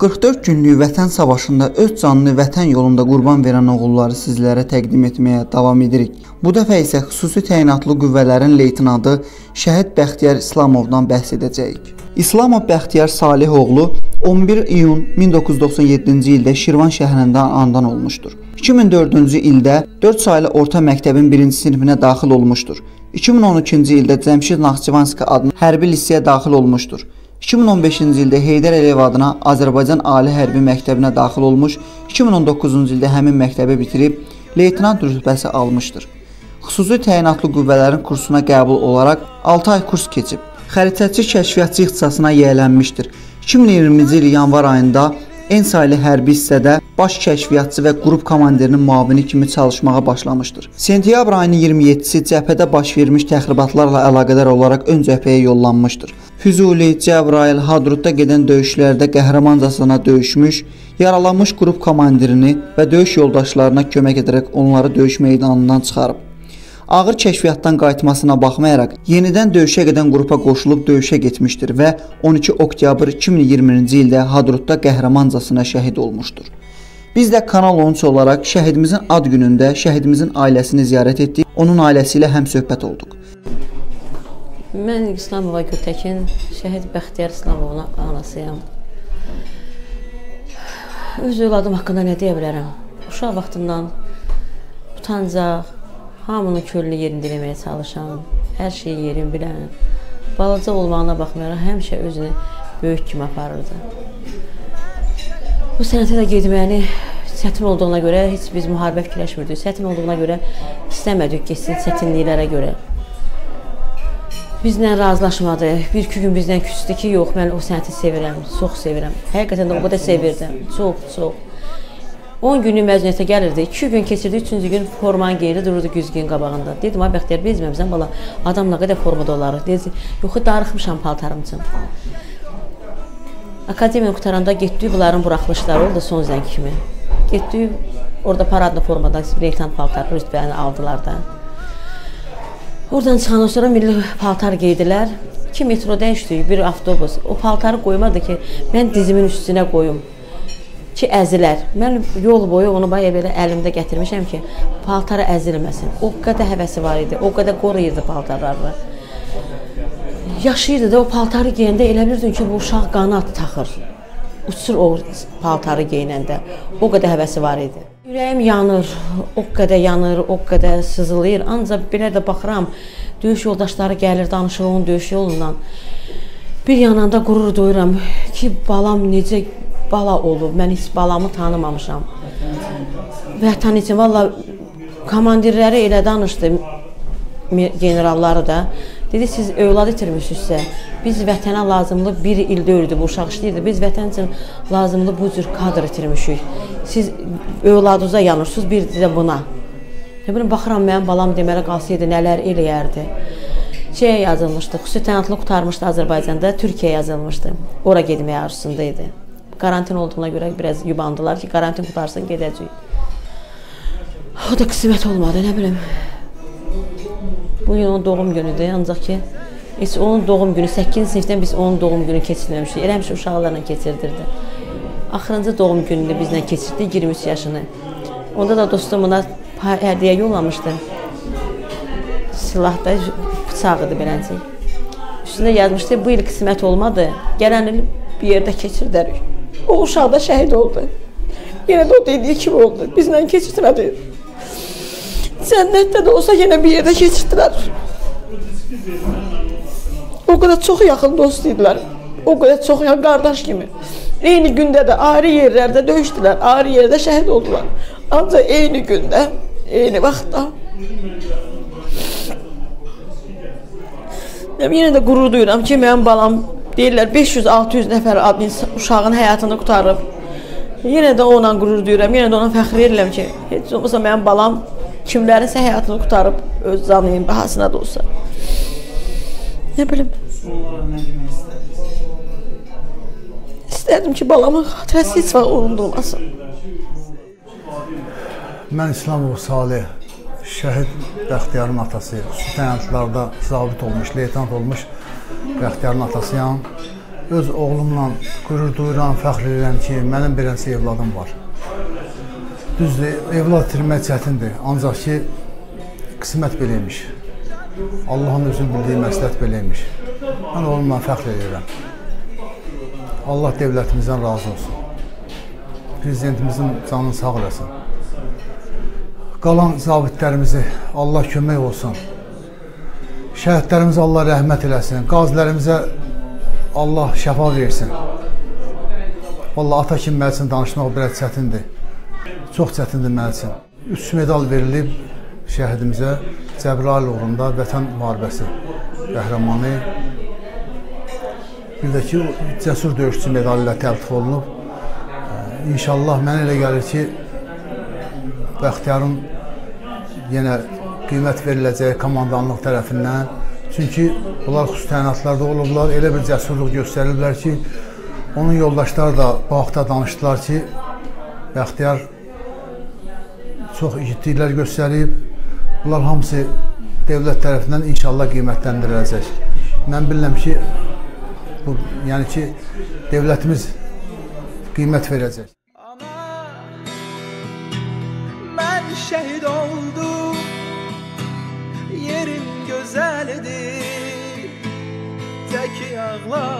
44 günlük vətən savaşında öz canını vətən yolunda qurban verən oğulları sizlərə təqdim etməyə davam edirik. Bu dəfə isə xüsusi təyinatlı qüvvələrin leytenantı şəhid Bəxtiyar İslamovdan bəhs edəcəyik. İslamov Bəxtiyar Salih oğlu 11 iyun 1997-ci ildə Şirvan şəhərində anadan olmuşdur. 2004-cü ildə 4 saylı orta məktəbin 1-ci sinifinə daxil olmuşdur. 2012-ci ildə Cəmşid Naxçıvanski adlı hərbi liseyə daxil olmuşdur. 2015-ci ildə Heydər Əliyev adına Azərbaycan Ali Hərbi Məktəbinə daxil olmuş, 2019-cu ildə həmin məktəbi bitirib leytenant rütbəsi almışdır. Xüsusi təyinatlı qüvvələrin kursuna qəbul olaraq 6 ay kurs keçib. Xəritəçi kəşfiyyatçı ixtisasına yiyələnmişdir. 2020-ci il yanvar ayında Ensaylı hərbi hissədə baş kəşfiyyatçı və qrup komandirinin müavini kimi çalışmağa başlamışdır. Sentyabr ayının 27-si cəbhədə baş vermiş təxribatlarla əlaqədar olaraq ön cəbhəyə yollanmışdır. Füzuli, Cəbrayıl, Hadrutda gedən döyüşlərdə qəhrəmancasına döyüşmüş, yaralanmış qrup komandirini və döyüş yoldaşlarına kömək edərək onları döyüş meydanından çıxarıb. Ağır kəşfiyyatdan qayıtmasına baxmayaraq, yenidən döyüşə gedən qrupa qoşulub döyüşə getmişdir və 12 oktyabr 2020-ci ildə Hadrutda qəhrəmancasına şəhid olmuşdur. Biz də Kanal 13 olaraq şəhidimizin ad günündə şəhidimizin ailəsini ziyarət etdik, onun ailəsi ilə həm söhbət olduq. Mən İslamova Gültəkin, şəhid Bəxtiyar İslamovun anasıyam. Öz övladım haqqında nə deyə bilərəm? Uşaq vaxtından utancaq, hamının köllü yerində eləməyə çalışan, hər şeyi yerin bilən, balaca olmağına baxmayaraq həmişə özünü böyük kimi aparırdı. Bu sənətə də getməyəni çətin olduğuna görə heç biz müharibə fikirləşmirdik. Çətin olduğuna görə istəmədik getsin çətinliklərə görə. Bizlə razılaşmadı. Bir-iki gün bizdən küsdü ki, yox, mən o sənəti sevirəm, çox sevirəm. Həqiqətən də o qədər sevirdim. Çox, çox. 10 günlük məzuniyyətə gəlirdi. 2 gün keçirdi, 3-cü gün formanı geyirdi, dururdu güzgün qabağında. Dedim, ay Bəxtiyar, bezməmsən bala, adam nə qədər formada olarıq. Dedi, yox, darıxmışam paltarım üçün. Akademiyanı qutaranda getdik, bunların buraxılışları oldu son zəng kimi. Getdik, orada paradlı formada leytenant paltar rütbəni aldılar da. Oradan çıxandan sonra milli paltar geydilər. 2 metroda işləyir bir avtobus. O paltarı qoymadı ki, mən dizimin üstünə qoyum ki, əzilər. Mən yol boyu onu baya belə əlimdə gətirmişəm ki, paltarı əzilməsin. O qədər həvəsi var idi, o qədər qoruyurdu paltarlarını. Yaşayırdı da o paltarı geyəndə elə bilirdin ki, bu uşaq qanat taxır. Uçur o paltarı geyinəndə. O qədər həvəsi var idi. Ürəyim yanır, o qədər yanır, o qədər sızılayır. Ancaq belə də baxıram, döyüş yoldaşları gəlir, danışır onun döyüş yolundan. Bir yananda qürur duyuram ki, balam necə bala olub. Mən heç balamı tanımamışam. Vətən üçün valla komandirləri elə danışdı generalları da. Dedi siz övlad itirmişsinizsə, biz vətənə lazımlı bir il dördü bu uşaq işləyirdi. Biz vətən üçün lazımlı bu cür kadr itirmişik. Siz övladınıza yanırsınız, bir də buna. Nə bilim baxıram mənim balam deməli qalsaydı nələr eləyərdi. Şeyə yazılmışdı, xüsusi təyinatlı qutarmışdı Azərbaycanda, Türkiyəyə yazılmışdı. Ora getməyə arzusunda idi. Karantin olduğuna görə biraz yubandılar ki, karantin qutarsın, gedəcəyik. O da qismət olmadı, nə bilim. Bu gün onun doğum günüdür, ancaq ki, heç onun doğum günü 8-ci sinifdən biz onun doğum günü keçirməmişdik. Elə həmişə uşaqlarla keçirdirdi. Axırıncı doğum gününü bizlə keçirdi, 23 yaşını. Onda da dostum ona hədiyyə yollamışdı. Silahda bıçaq idi beləncə. Üstündə yazmışdı, bu il qismət olmadı, gələn il bir yerdə keçirdərik. O uşaq da şəhid oldu. Yenə də o dediyi kimi oldu. Bizlə keçirtmədi. Cənnətdə də olsa yenə bir yerdə keçirtdilər. O qədər çox yaxın dost idilər. O qədər çox yaxın qardaş kimi. Eyni gündə də ayrı yerlərdə döyüşdülər, ayrı yerdə şəhid oldular. Ancaq eyni gündə, eyni vaxtda. Yenə də qürur duyuram ki, mənim balam deyirlər 500-600 nəfər uşağın həyatını qutarıb. Yenə də onunla qürur duyuram, yenə də ona fəxr edirəm ki, heç olmasa mənim balam kimlərinsə həyatını qutarıb öz canının bahasına da olsa. Nə bilim. İstərdim ki, balamın xatirəsi heç vaxt unudulmasın. Mən İslamov Salih, şəhid Bəxtiyarın atası, Sütəyantlarda zabit olmuş, leytenant olmuş Bəxtiyarın atasıyam. öz oğlumla qürur duyuram, fəxr edirəm ki, mənim beləsi evladım var. Düzdür, evlad itirmək çətindir, ancaq ki qismət belə imiş. Allahın özünün bildiyi məsləhət belə imiş. Mən oğlumla fəxr edirəm. Allah dövlətimizdən razı olsun. Prezidentimizin canını sağ eləsin. Qalan zabitlərimizi Allah kömək olsun. Şəhidlərimizə Allah rəhmət eləsin. Qazilərimizə Allah şəfa versin. Vallahi ata kimi mənim danışmaq biraz çətindir. Çox çətindir mənim üçün. 3 medal verilib şəhidimizə Cəbrayıl uğrunda Vətən müharibəsi qəhrəmanı. Bir də ki, cəsur döyüşçü medalı ilə təltif olunub. İnşallah mənə elə gəlir ki, Bəxtiyarın yenə qiymət veriləcək komandanlıq tərəfindən. Çünki bunlar xüsusi təyinatlarda olublar, elə bir cəsurluq göstəriblər ki, onun yoldaşları da bu haqda danışdılar ki, Bəxtiyar çox igidliklər göstərib. Bunlar hamısı dövlət tərəfindən inşallah qiymətləndiriləcək. Mən bilirəm ki, bu yəni ki, dövlətimiz qiymət verəcək. Ben şehit oldum Yerim güzeldi Tek ağlar